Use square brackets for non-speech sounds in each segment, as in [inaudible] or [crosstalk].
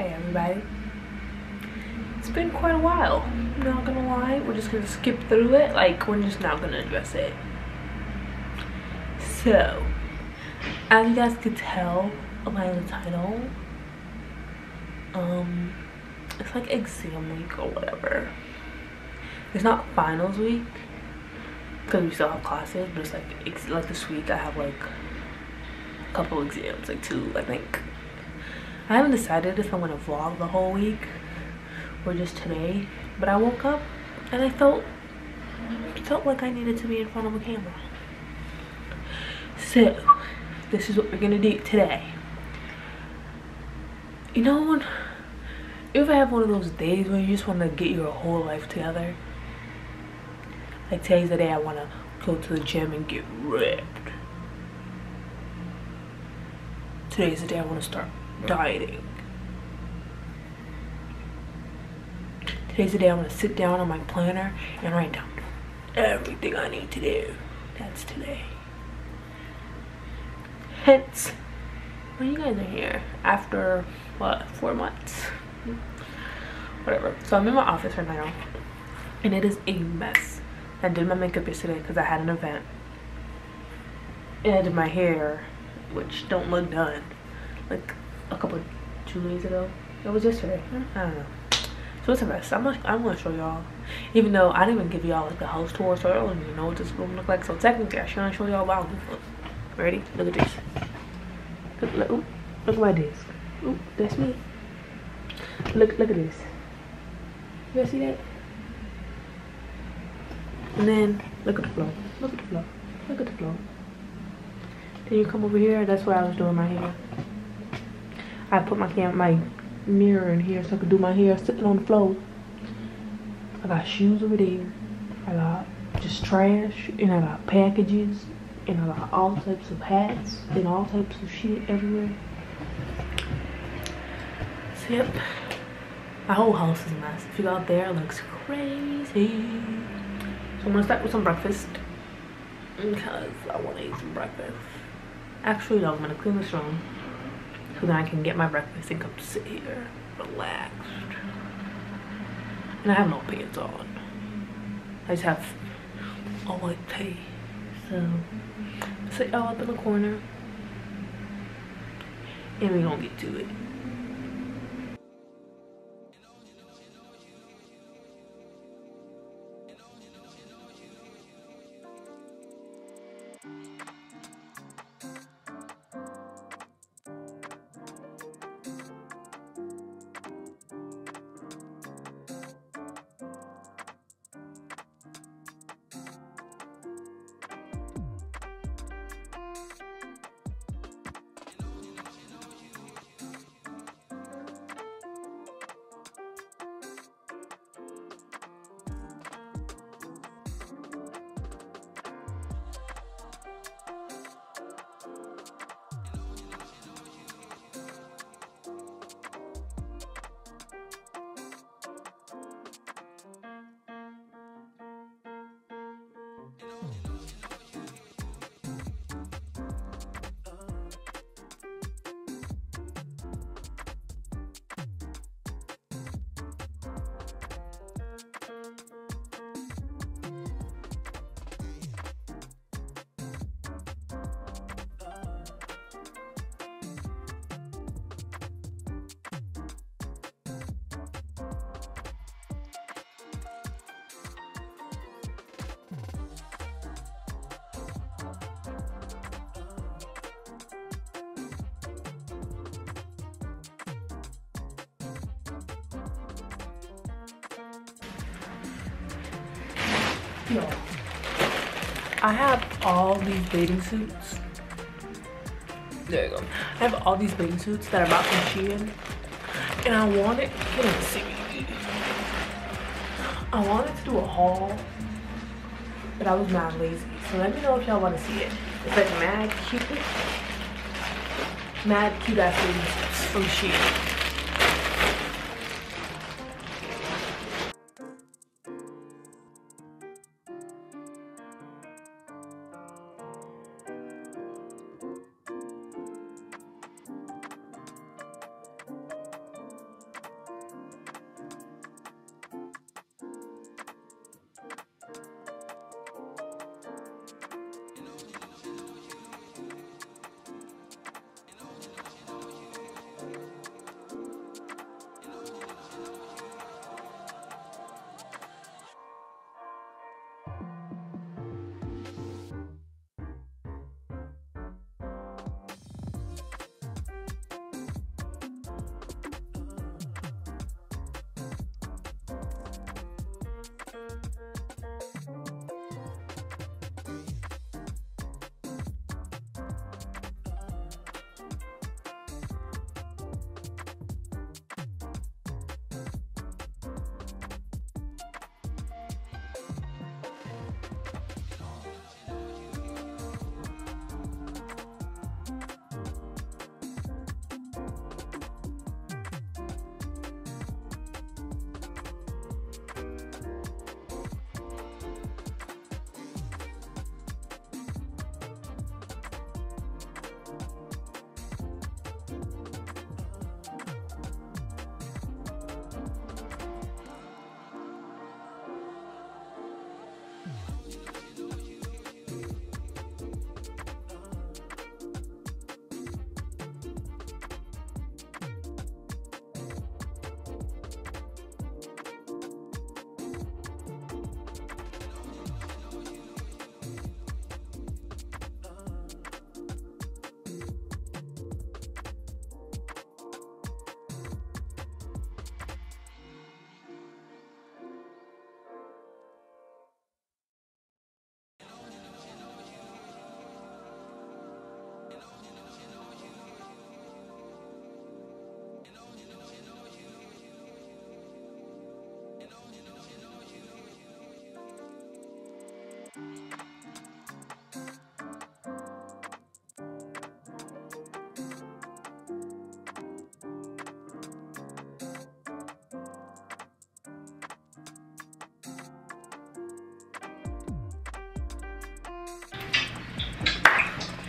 Hey everybody. It's been quite a while. Not gonna lie. We're just gonna skip through it. Like, we're just not gonna address it. So, as you guys could tell by the title, um, it's like exam week or whatever. It's not finals week because we still have classes, but it's like like this week I have like a couple exams, like two, I think. I haven't decided if I'm gonna vlog the whole week or just today, but I woke up and I felt felt like I needed to be in front of a camera. So, this is what we're gonna do today. You know you ever have one of those days where you just want to get your whole life together? Like today's the day I want to go to the gym and get ripped. Today's the day I want to start dieting. Today's the day I'm to sit down on my planner and write down everything I need to do. That's today. Hence, when you guys are here after, what, four months? Whatever. So I'm in my office right now and it is a mess. I did my makeup yesterday because I had an event. And I did my hair, which don't look done. Like a couple, two days ago. It was yesterday. I don't know. So it's a mess. I'm gonna, I'm gonna show y'all. Even though I didn't even give y'all like the house tour, so I don't even know what this room look like. So technically, I shouldn't show y'all. Look. Ready? Look at this. Look, look, look at my desk. Ooh, that's me. Look, look at this. You guys see that? And then look at the floor. Look at the floor. Look at the floor. Then you come over here. That's where I was doing my hair. I put my cam my mirror in here so I could do my hair sitting on the floor. I got shoes over there. I got just trash and I got packages and I got all types of hats and all types of shit everywhere. So yep. My whole house is a mess. If you go out there, it looks crazy. So I'm gonna start with some breakfast because I want to eat some breakfast. Actually, no, I'm gonna clean this room so then I can get my breakfast and come sit here relaxed. And I have no pants on. I just have a white tee. So sit y'all up in the corner and we gonna get to it. I have all these bathing suits. There you go. I have all these bathing suits that I bought from Shein. And I wanted, let see. I wanted to do a haul, but I was mad lazy. So let me know if y'all want to see it. It's like mad cute. Mad cute ass bathing suits from Shein.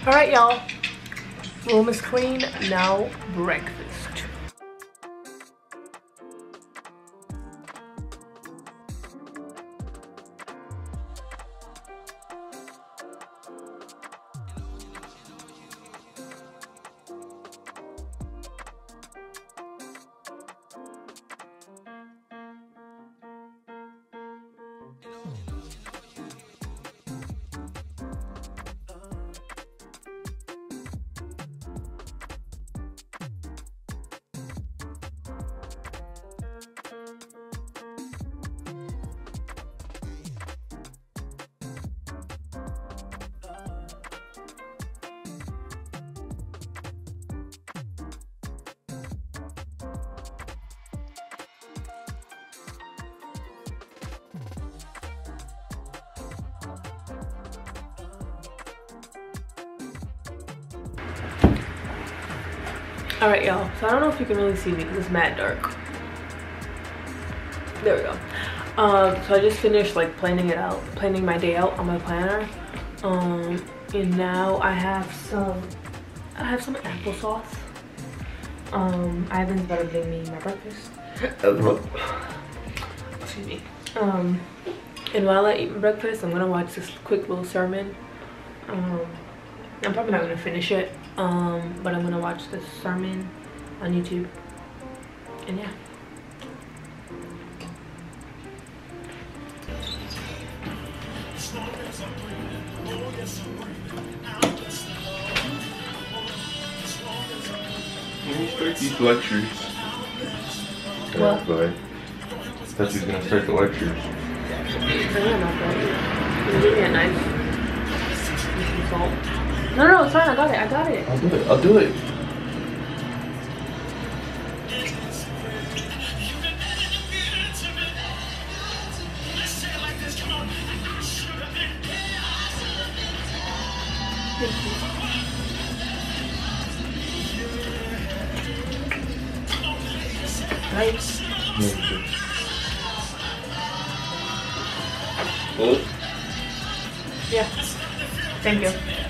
All right, y'all. Room is clean. Now breakfast. All right y'all. So i don't know if you can really see me because it's mad dark. There we go. Um so i just finished like planning it out planning my day out on my planner. Um and now i have some i have some applesauce. Um ivan's better bring me my breakfast. [coughs] Excuse me. Um and while i eat my breakfast i'm gonna watch this quick little sermon. Um i'm probably not gonna finish it um but i'm gonna watch this sermon on youtube and yeah start these lectures. What? But I thought you was gonna start the lectures. I am not bad. Give me a knife? Some salt? No, no, it's fine. I got it. I got it. I'll do it. I'll do it. Both? Yeah. Thank you.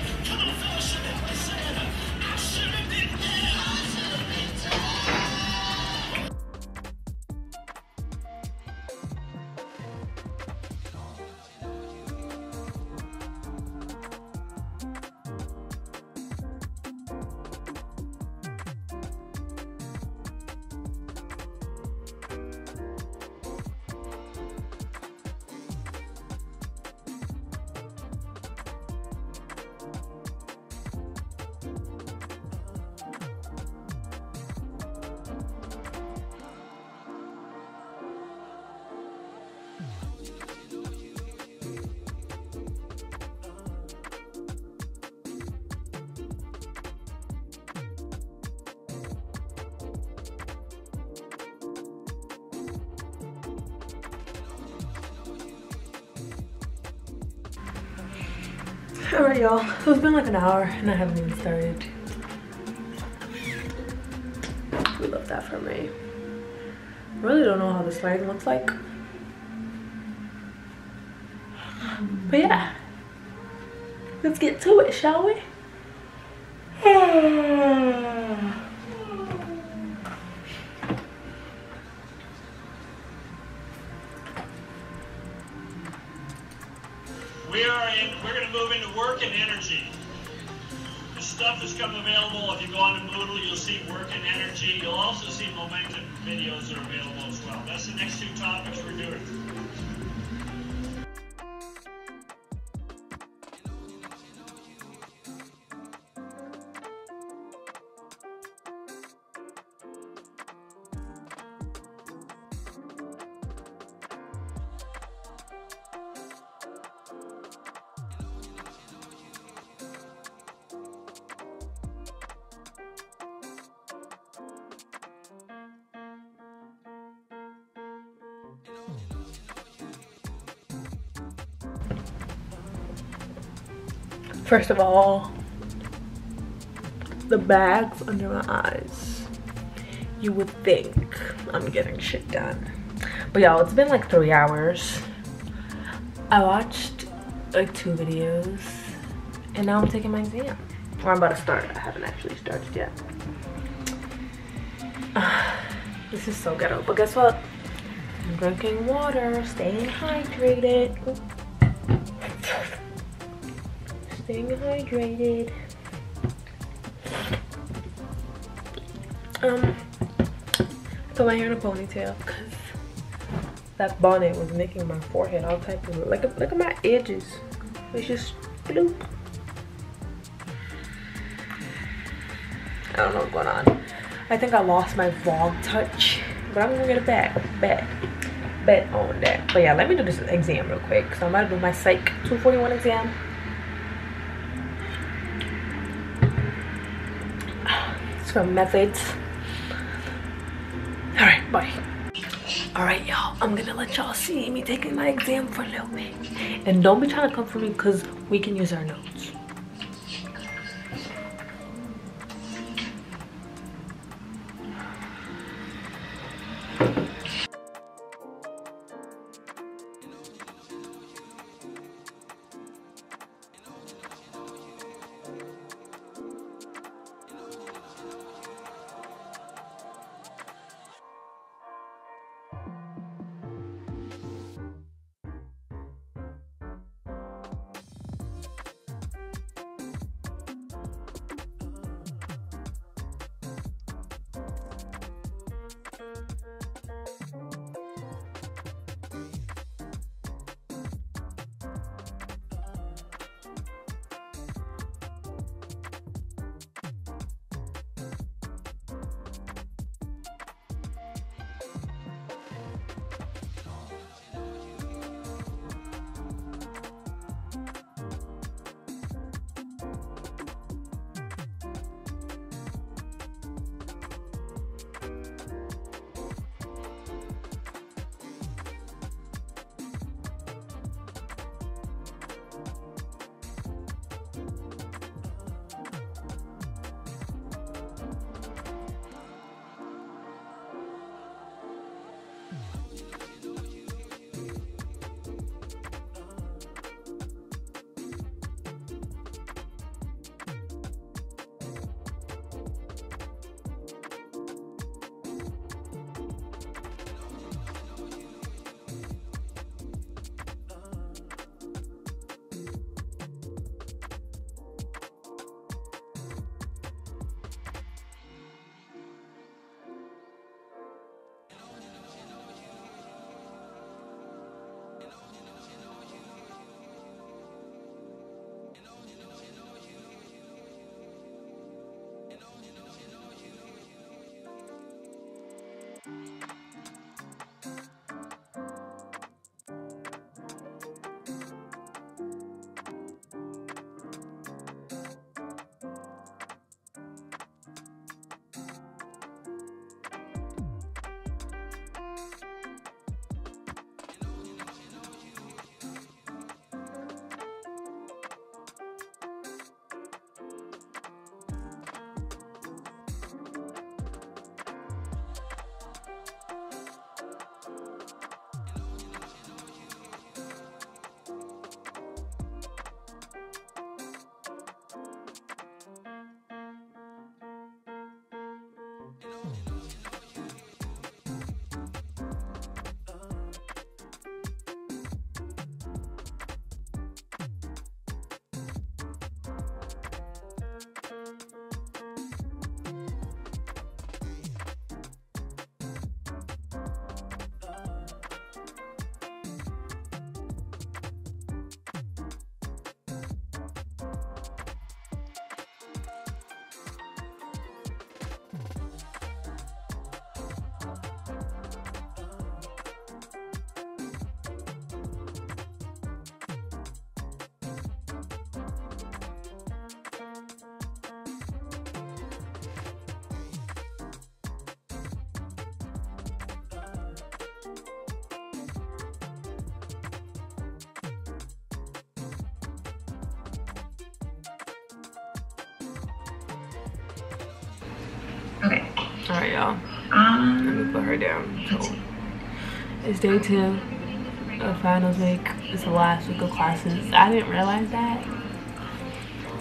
An hour and I haven't even started. We love that for me. I really don't know how this lighting looks like. But yeah, let's get to it, shall we? We are in, we're going to move into work and energy. Stuff that's come available, if you go on to Moodle, you'll see work and energy. You'll also see momentum videos are available as well. That's the next two topics we're doing. First of all, the bags under my eyes. You would think I'm getting shit done. But y'all, it's been like three hours. I watched like two videos and now I'm taking my exam. Or I'm about to start. I haven't actually started yet. Uh, [sighs] this is so ghetto. But guess what? I'm drinking water, staying hydrated. Staying hydrated. Um, put my hair in a ponytail because that bonnet was making my forehead all type of look. Look at my edges. It's just bloop. I don't know what's going on. I think I lost my vlog touch, but I'm gonna get it back. Bet. Bet on that. But yeah, let me do this exam real quick. So I'm about to do my psych 241 exam. From methods. All right, bye. All right, y'all, I'm gonna let y'all see me taking my exam for a little bit. And don't be trying to come for me because we can use our notes. Oh. Okay. All right, y'all. Um, Let me put her down. So, it's day two of finals week. It's the last week of classes. I didn't realize that.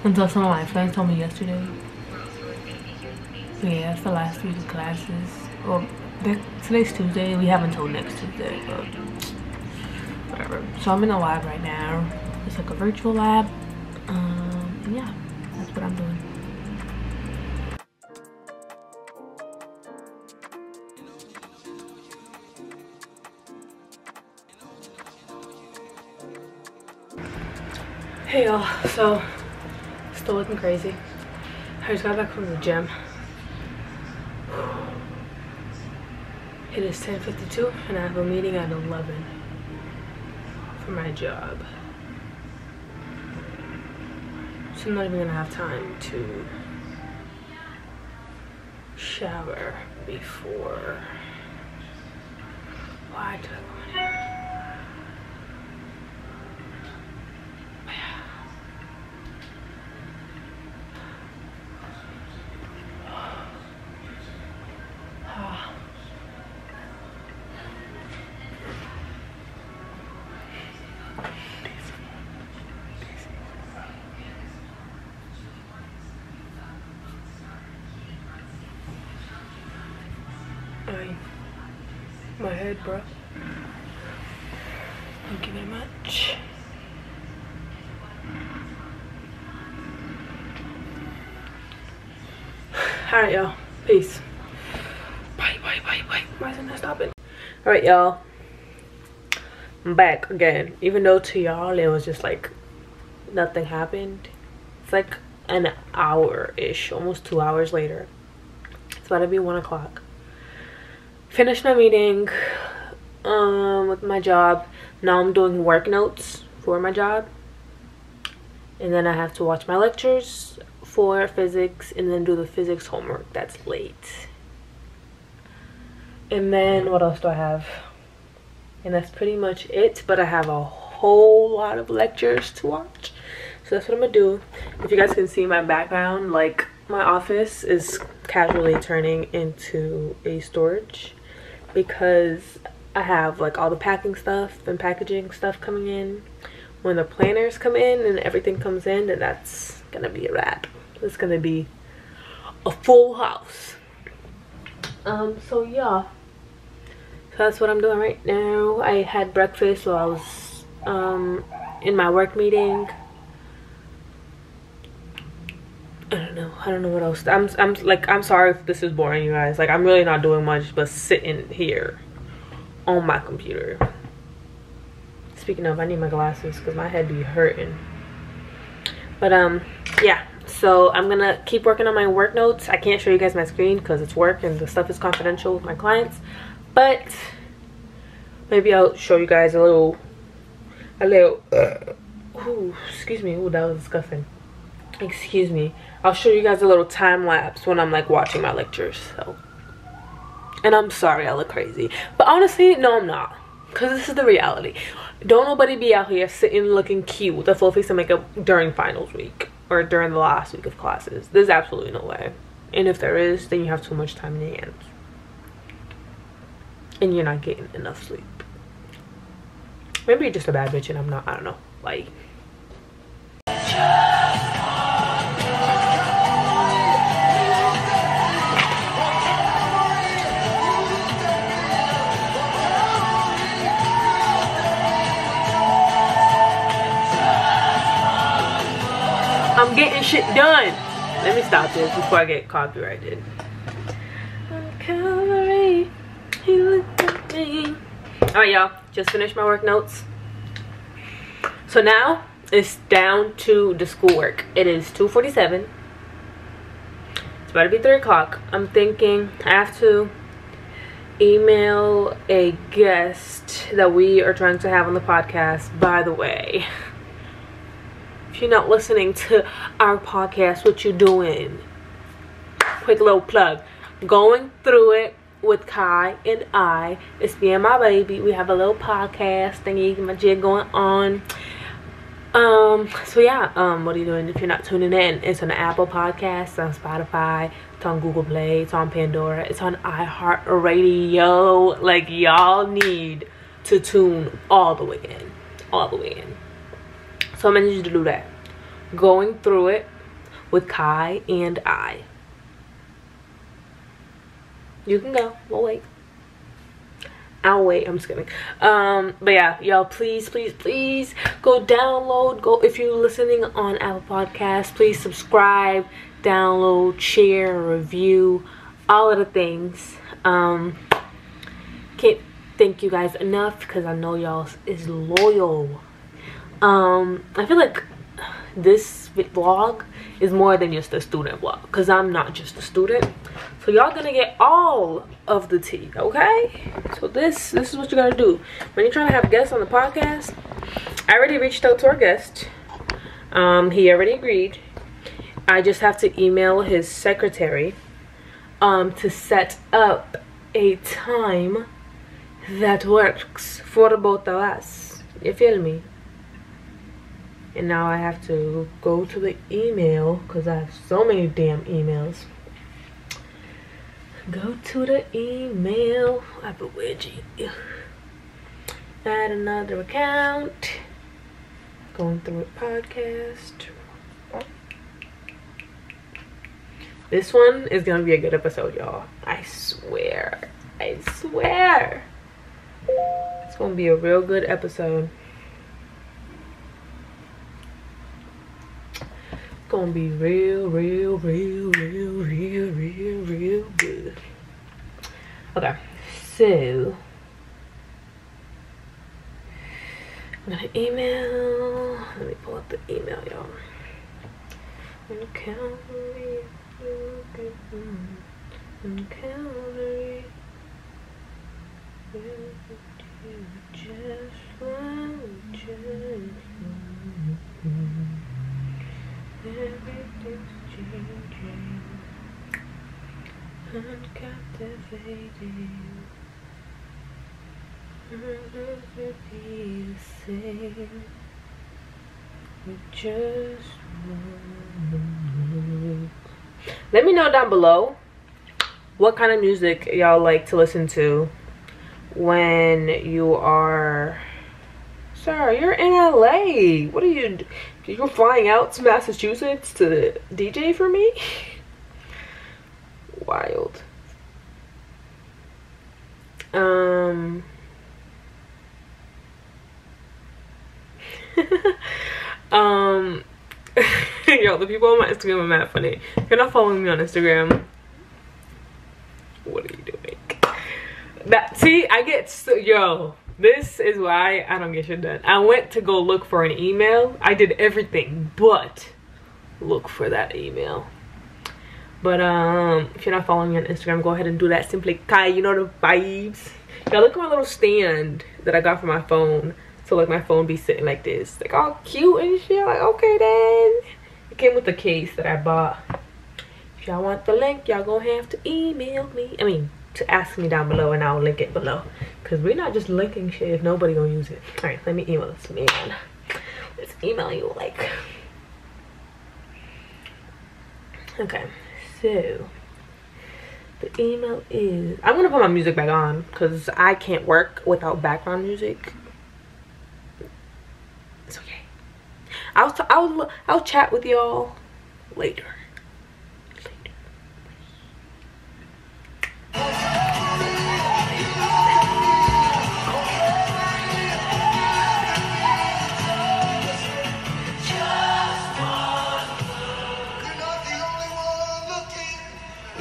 Until some of my friends told me yesterday. Yeah, it's the last week of classes. Well, today's Tuesday. We have until next Tuesday, but whatever. So I'm in a lab right now. It's like a virtual lab. Crazy. I just got back from the gym. It is 10.52 and I have a meeting at 11 for my job. So I'm not even gonna have time to shower before. Head. Thank you very much. [sighs] Alright, y'all. Peace. Bye, bye, bye, bye. Why isn't that stopping? Alright, y'all. I'm back again. Even though to y'all it was just like nothing happened. It's like an hour-ish, almost two hours later. It's about to be one o'clock finished my meeting my job. Now I'm doing work notes for my job. And then I have to watch my lectures for physics and then do the physics homework that's late. And then what else do I have? And that's pretty much it. But I have a whole lot of lectures to watch. So that's what I'm gonna do. If you guys can see my background, like my office is casually turning into a storage because I have like all the packing stuff and packaging stuff coming in. When the planners come in and everything comes in, then that's gonna be a wrap. It's gonna be a full house. Um, so yeah. So that's what I'm doing right now. I had breakfast while I was um in my work meeting. I don't know. I don't know what else. I'm I'm like I'm sorry if this is boring you guys. Like I'm really not doing much but sitting here on my computer. Speaking of, I need my glasses because my head be hurting. But um yeah. So I'm gonna keep working on my work notes. I can't show you guys my screen because it's work and the stuff is confidential with my clients. But maybe I'll show you guys a little a little uh, ooh, excuse me. Ooh, that was disgusting excuse me i'll show you guys a little time lapse when i'm like watching my lectures so and i'm sorry i look crazy. But honestly no i'm not. Because this is the reality. Don't nobody be out here sitting looking cute with a full face of makeup during finals week or during the last week of classes. There's absolutely no way. And if there is then you have too much time in your hands. And you're not getting enough sleep. Maybe you're just a bad bitch and i'm not. I don't know. Like shit done. Let me stop this before I get copyrighted. Alright y'all, just finished my work notes. So now it's down to the schoolwork. It is 2.47. It's about to be 3 o'clock. I'm thinking I have to email a guest that we are trying to have on the podcast, by the way you're not listening to our podcast, what you doing? Quick little plug. Going through it with Cai and I. It's me and my baby. We have a little podcast thingy, my jig going on. Um, so yeah, um, what are you doing if you're not tuning in? It's on Apple Podcasts, on Spotify, it's on Google Play, it's on Pandora, it's on iHeartRadio. Like y'all need to tune all the way in. All the way in. So I'm gonna need you to do that going through it with Cai and I. You can go. We'll wait. I'll wait. I'm just kidding. Um, but yeah, y'all, please, please, please go download. Go if you're listening on Apple Podcasts, please subscribe, download, share, review, all of the things. Um, can't thank you guys enough because I know y'all is loyal. Um, I feel like this vlog is more than just a student vlog because I'm not just a student. So y'all gonna get all of the tea, okay? So this this is what you gotta do. When you're trying to have guests on the podcast, I already reached out to our guest. Um, he already agreed. I just have to email his secretary um, to set up a time that works for both of us. You feel me? And now I have to go to the email because I have so many damn emails. Go to the email. I a wedgie. Add another account. Going through a podcast. This one is gonna be a good episode, y'all. I swear. I swear. It's gonna be a real good episode. Gonna be real, real, real, real, real, real, real good. Okay, so I'm gonna email. Let me pull up the email, y'all. Just one, just one. Changing. I'm captivating. I'll never be the same. With just one look. Let me know down below what kind of music y'all like to listen to when you are Sir, you're in LA. What are you? You're flying out to Massachusetts to DJ for me? [laughs] Wild. Um. [laughs] um. [laughs] yo, the people on my Instagram are mad funny. If you're not following me on Instagram, what are you doing? That see, I get so yo this is why I don't get shit done. I went to go look for an email. I did everything but look for that email. But um, if you're not following me on Instagram, go ahead and do that. Simply Cai, you know the vibes. Y'all look at my little stand that I got for my phone. So like my phone be sitting like this. Like all cute and shit. Like okay then. It came with the case that I bought. If y'all want the link, y'all gonna have to email me. I mean, to ask me down below and I'll link it below. Because we're not just linking shit if nobody gonna use it. Alright, let me email this man. Let's email you like. Okay, so the email is I'm gonna put my music back on because I can't work without background music. It's okay. I'll I'll I'll chat with y'all later. later.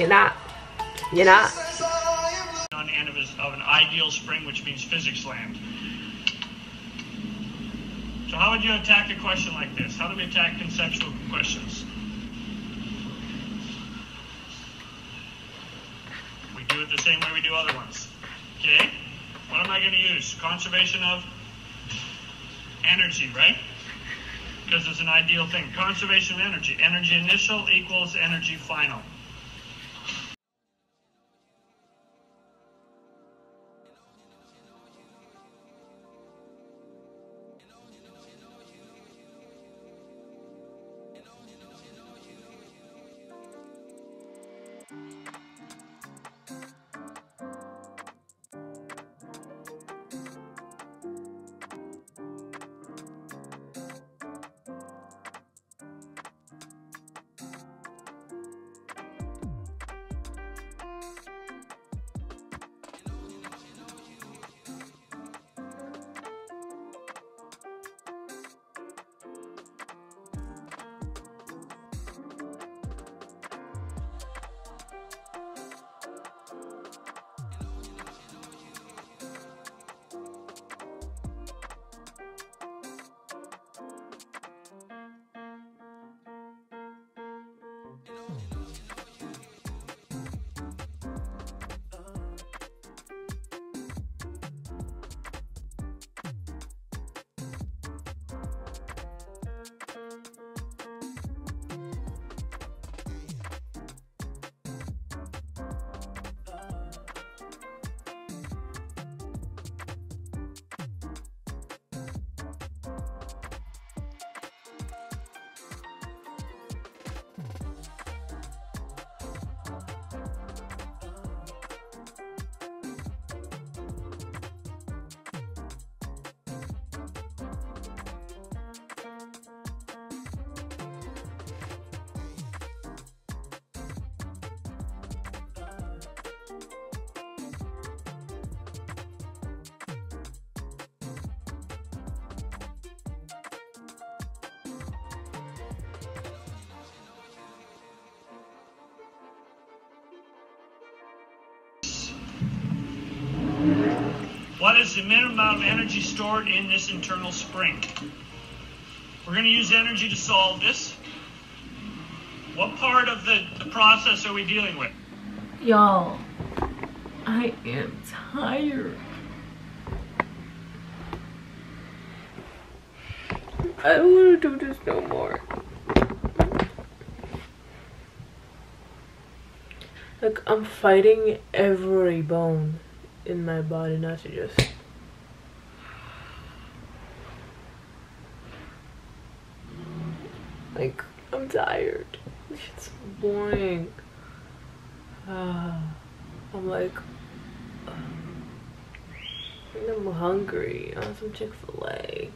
You're not. You're not. On the end of, his, of an ideal spring, which means physics land. So how would you attack a question like this? How do we attack conceptual questions? We do it the same way we do other ones. Okay? What am I going to use? Conservation of energy, right? Because it's an ideal thing. Conservation of energy. Energy initial equals energy final. What is the minimum amount of energy stored in this internal spring? We're going to use energy to solve this. What part of the, the process are we dealing with? Y'all, I am tired. I don't want to do this no more. Like, I'm fighting every bone in my body not to just. Like, I'm tired. Shit's boring. Ah, [sighs] I'm like, uh, [sighs] I'm hungry. I want some Chick fil A.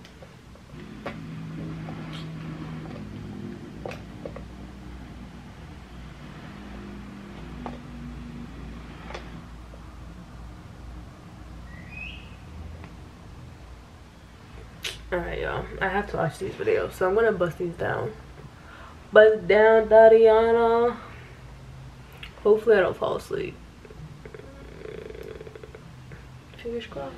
Alright, y'all. I have to watch these videos, so I'm gonna bust these down. Bust down, Tatiana. Hopefully, I don't fall asleep. Fingers crossed.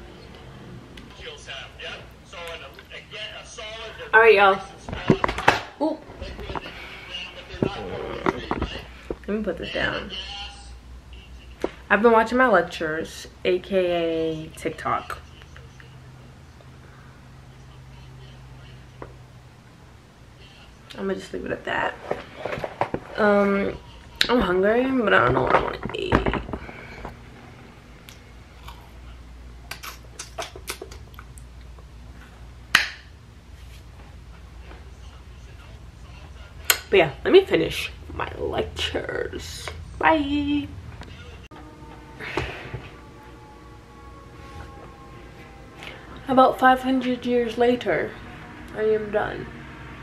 Kills have, yeah? So, an, again, a solid. All right, y'all. Ooh, let me put this down. I've been watching my lectures, aka TikTok. I'm gonna just leave it at that. Um, I'm hungry, but I don't know what I want to eat. But yeah, let me finish my lectures. Bye. About 500 years later, I am done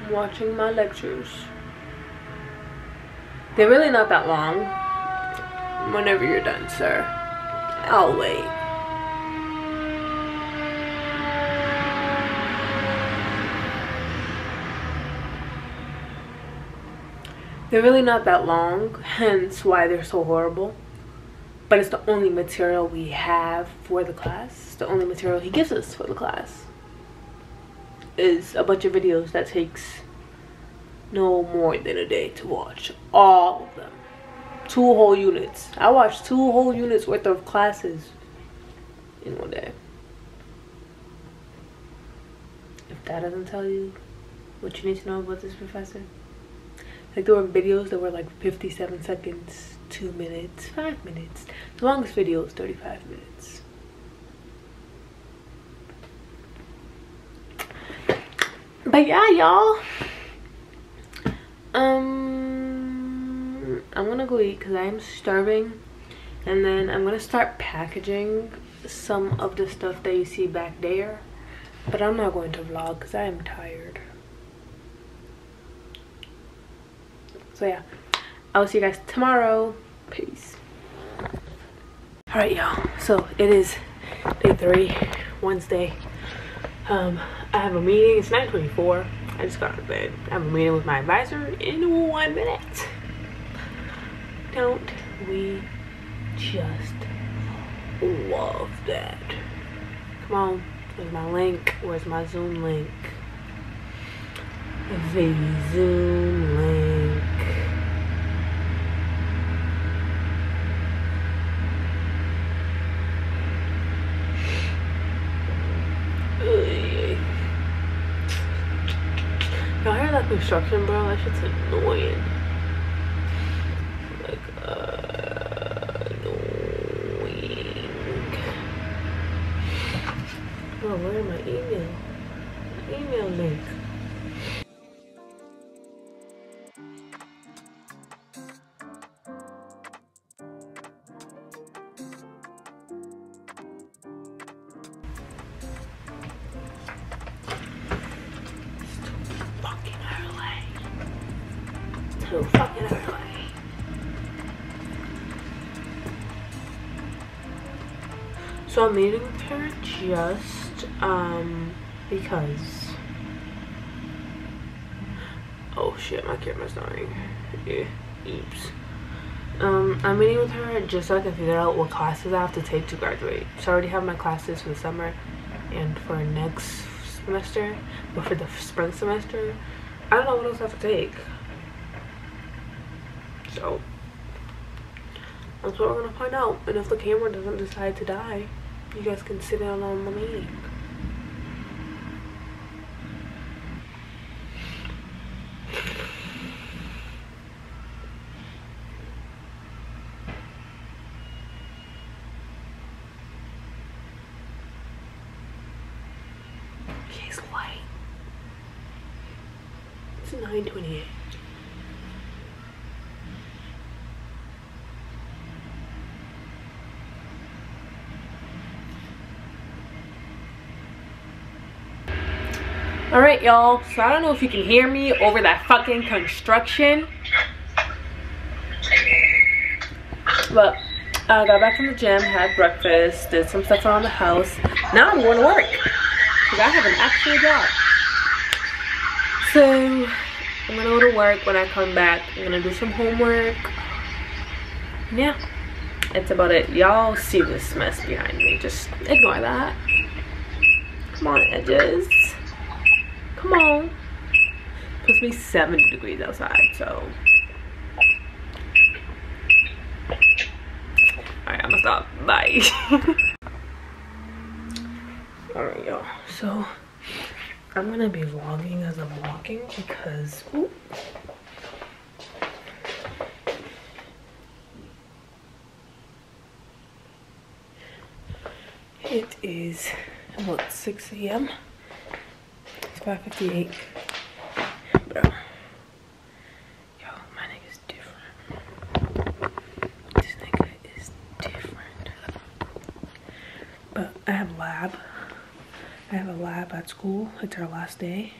watching my lectures. They're really not that long. Whenever you're done, sir. I'll wait. They're really not that long, hence why they're so horrible. But it's the only material we have for the class. It's the only material he gives us for the class. Is a bunch of videos that takes no more than a day to watch. All of them. Two whole units. I watched two whole units worth of classes in one day. If that doesn't tell you what you need to know about this professor. Like there were videos that were like 57 seconds, 2 minutes, 5 minutes. The longest video is 35 minutes. But yeah, y'all. Um, I'm gonna go eat because I am starving. And then I'm gonna start packaging some of the stuff that you see back there. But I'm not going to vlog because I am tired. So yeah, I'll see you guys tomorrow. Peace. All right, y'all. So it is day three, Wednesday. Um, I have a meeting. It's 9:24. I just got out of bed. I have a meeting with my advisor in one minute. Don't we just love that? Come on. Where's my link? Where's my Zoom link? The Zoom link. Construction, bro. That shit's annoying. Like, uh, annoying. Bro, where my email? Email Oops. Um, I'm meeting with her just so I can figure out what classes I have to take to graduate. So I already have my classes for the summer and for next semester, but for the spring semester, I don't know what else I have to take. So that's what we're gonna find out. And if the camera doesn't decide to die, you guys can sit down on the meeting. It's light. It's 928. All right, y'all. So I don't know if you can hear me over that fucking construction. But I got back from the gym, had breakfast, did some stuff around the house. Now I'm going to work. Because I have an actual job. So I'm going to go to work when I come back. I'm going to do some homework. Yeah. It's about it. Y'all see this mess behind me. Just ignore that. Come on, edges. Come on. It's be 70 degrees outside, so. Alright, I'm gonna stop. Bye. [laughs] Alright, y'all. So, I'm gonna be vlogging as I'm walking because. Ooh, it is about 6 a.m. It's 5.58. Bro. Yo, my nigga's different. This nigga is different. But I have lab. I have a lab at school. It's our last day.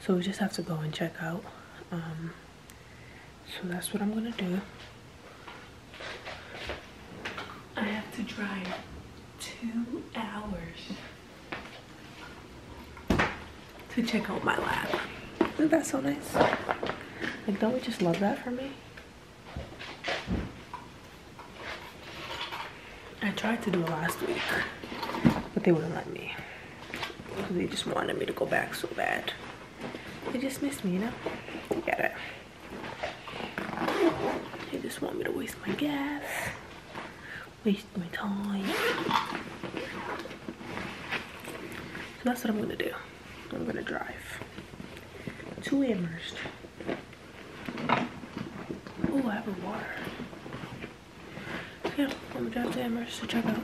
So we just have to go and check out. Um, so that's what I'm gonna do. I have to drive two hours to check out my lab. Isn't that so nice? Like, don't we just love that for me? I tried to do it last week, but they wouldn't let me. They just wanted me to go back so bad. They just miss me, you know? I get it. They just want me to waste my gas, waste my time. So that's what I'm gonna do. I'm gonna drive to Amherst. Oh, I have a water. Yeah, I'm gonna drive to Amherst to check out.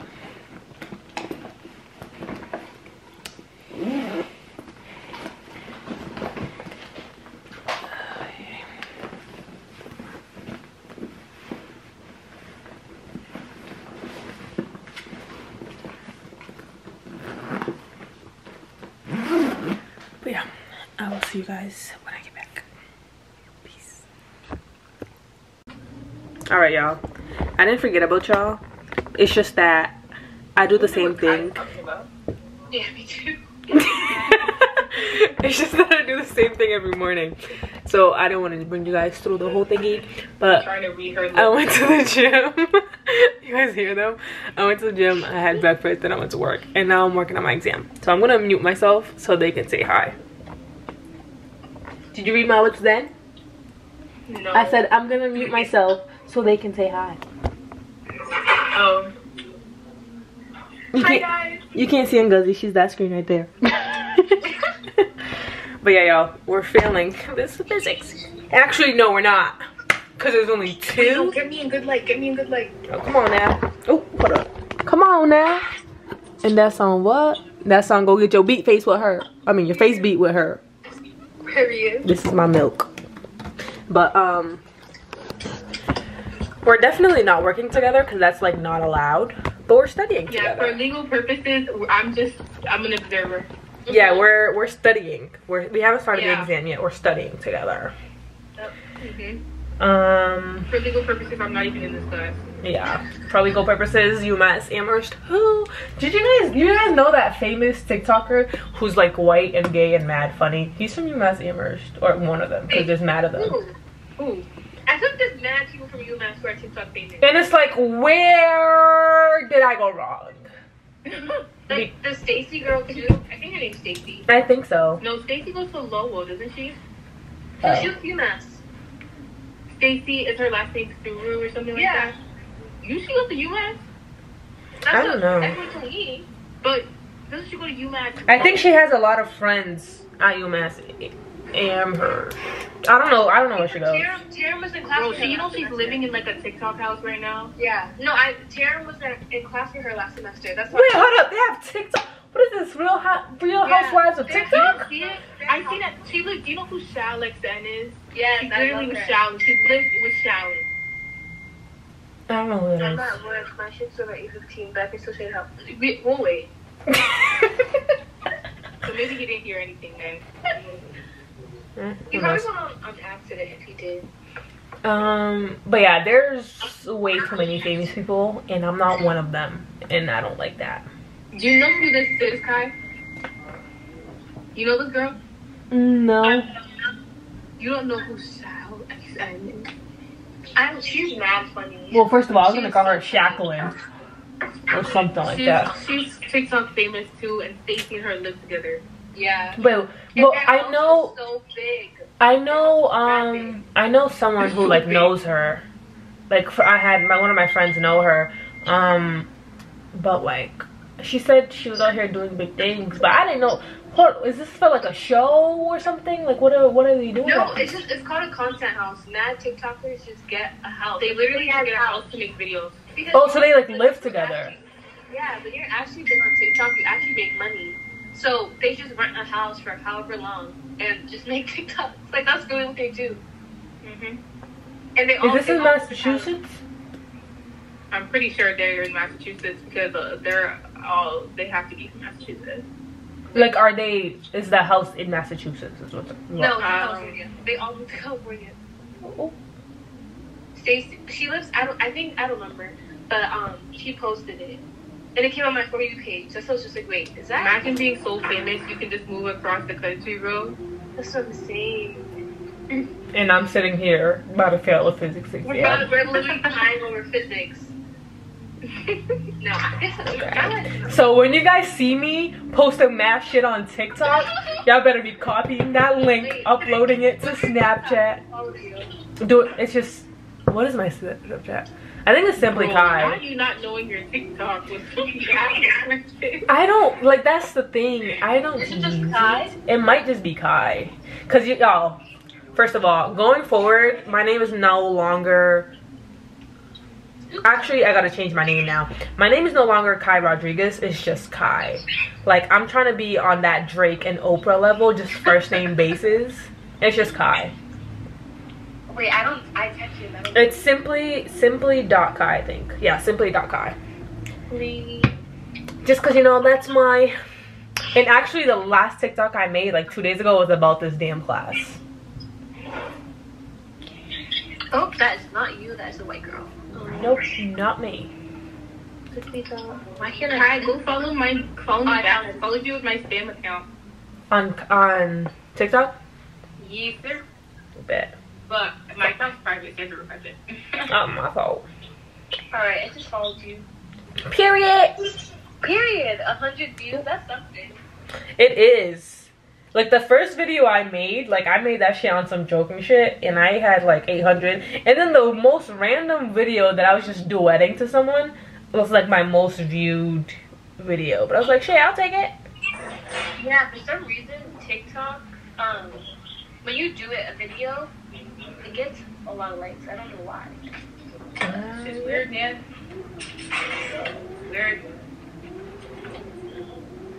But yeah, I will see you guys when I get back. Peace. All right, y'all. I didn't forget about y'all. It's just that I do the same thing. [laughs] Yeah, me too. it's just that I do the same thing every morning. So I didn't want to bring you guys through the whole thingy. But Trying to read her I went to the gym. [laughs] you guys hear them? I went to the gym, I had breakfast, then I went to work. And now I'm working on my exam. So I'm gonna mute myself so they can say hi. Did you read my lips then? No. I said I'm gonna mute myself so they can say hi. Oh. You Hi guys. you can't see Ngozi, she's that screen right there. [laughs] But yeah, y'all, we're failing this physics. Actually, no, we're not. Cause there's only two. Get me a good light. Get me a good light. Oh, come on now. Oh, hold up. Come on now. And that's on what? That's on go get your beat face with her. I mean your face beat with her. Period. This is my milk. But um we're definitely not working together because that's like not allowed. But we're studying together. Yeah, for legal purposes, I'm just I'm an observer. Yeah, we're we're studying. We're we haven't started the exam yet. We're studying together. hmm Um For legal purposes, I'm not even in this class. Yeah. probably legal purposes, UMass Amherst. Who did you guys you guys know that famous TikToker who's like white and gay and mad funny? He's from UMass Amherst. Or one of them, because there's mad of them. Ooh. Ooh. I think there's mad people from UMass who are TikTok famous. And it's like, where did I go wrong? [laughs] like the Stacy girl too. I think her name's Stacy. I think so. No, Stacy goes to Lowell, doesn't she? Uh. Oh. She was UMass. Stacy is her last name Sturu or something like Yeah. that. You she goes to UMass? I don't know. Everyone told me. But doesn't she go to UMass? I think she has a lot of friends at UMass Amherst. I don't know. I don't know where she goes. Tara, Tara was in class Bro, with her she, you know last she's semester. living in like a TikTok house right now. Yeah. No, I Tara was in, in class with her last semester. That's why. Wait, hold up. They have TikTok. What is this? Real hot, Real Yeah. Housewives of They- You TikTok? don't see it? I seen that. She lives. Do you know who Shao Lexen is? Yes, She I literally love was her. Shao. She lived with Shao. I don't know I'm not work. My shit's still at 8:15, but I can still say help. We, we'll wait. [laughs] So maybe he didn't hear anything then. Mm, He who probably went on, on accident if he did. Um, but yeah, there's way too many famous people, and I'm not one of them, and I don't like that. Do you know who this is, Cai? You know this girl? No. You don't know who Lexen is. I'm. She's mad funny. Well, first of all, I was gonna call her Jacqueline or something like She's, that. she's TikTok famous too, and Stacey and her live together. Yeah. But And well, I know, So big. I know, um, I know someone who like knows her. Like, for, I had my one of my friends know her, um, but like, she said she was out here doing big things, but I didn't know. What is this for? Like a show or something? Like, what are what are they doing? No, it's just it's called a content house. Mad TikTokers just get a house. They literally have just get a house to make videos. Because Oh, so they, like, when live together. actually- Yeah, when you're actually big on TikTok, you actually make money. So they just rent a house for however long and just [laughs] make TikToks. Like that's really what they do. hmm And they all is this they in all- Massachusetts? I'm pretty sure they're in Massachusetts because uh, they're all they have to be from Massachusetts. Like, are they? Is the house in Massachusetts? Is what? The, No, Um, it's California. They all moved to California. Oh. Stacy, she lives. I don't. I think I don't remember, but um, she posted it, and it came on my for you page. So I was just like, wait, is that? Imagine being so famous you can just move across the country, bro. That's what I'm saying. And I'm sitting here about to fail a physics We're, exam. we're literally crying over physics. No, I guess I like. So when you guys see me posting math shit on TikTok, y'all better be copying that link, uploading it to Snapchat. All of you. Do it. It's just. What is my Snapchat? I think it's simply Bro, Cai. are you not knowing your TikTok was. [laughs] I don't like. That's the thing. I don't. Is it just Cai? It. it might just be Cai, cause y'all. First of all, going forward, my name is no longer. Actually, I gotta change my name now. My name is no longer Cai Rodriguez. It's just Cai. Like I'm trying to be on that Drake and Oprah level, just first name basis. It's just Cai. Wait, I don't. I text you. Don't It's simply simply dot Cai. I think. Yeah, simply dot Cai. Please. just because you know that's my and actually the last tiktok i made like two days ago was about this damn class Oh, that is not you. That is a white girl. Nope not me Why can't Cai, go follow my follow me oh, I back. found it. Follow you with my spam account. on on tiktok Yes, sir. bet But my account's private, so you're private. not my fault All right, I just followed you. period Period. A hundred views. That's something. it is like the first video i made like i made that shit on some joking shit and i had like 800 and then the most random video that i was just duetting to someone was like my most viewed video but i was like shit i'll take it Yeah, for some reason TikTok um, when you do it a video, it gets a lot of likes. I don't know why. It's just weird, man. Weird.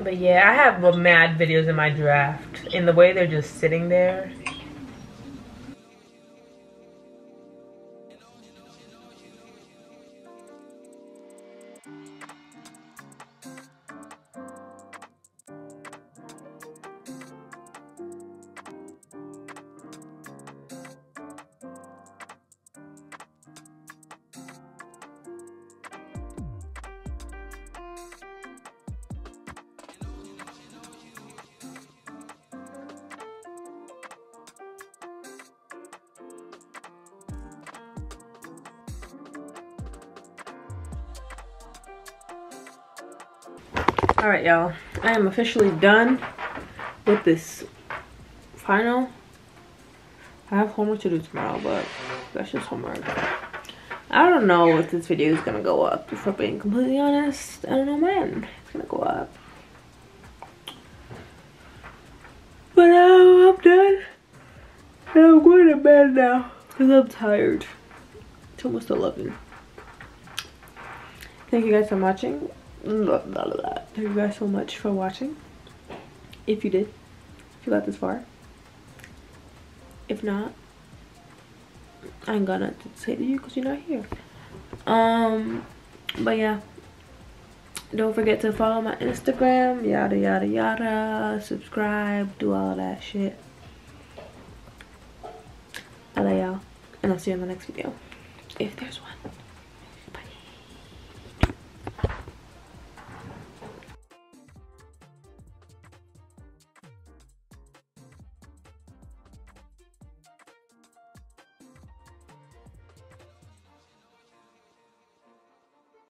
But yeah, I have mad videos in my draft. In the way they're just sitting there. All right, y'all. I am officially done with this final. I have homework to do tomorrow, but that's just homework. I don't know if this video is gonna go up. If I'm being completely honest, I don't know when it's gonna go up. But now I'm done. And I'm going to bed now because I'm tired. It's almost 11. Thank you guys for watching. Blah, blah, blah. Thank you guys so much for watching. If you did, if you got this far. If not, I ain't gonna say to you because you're not here. Um, but yeah. Don't forget to follow my Instagram, yada yada yada. Subscribe, do all that shit. I love y'all. And I'll see you in the next video. If there's one.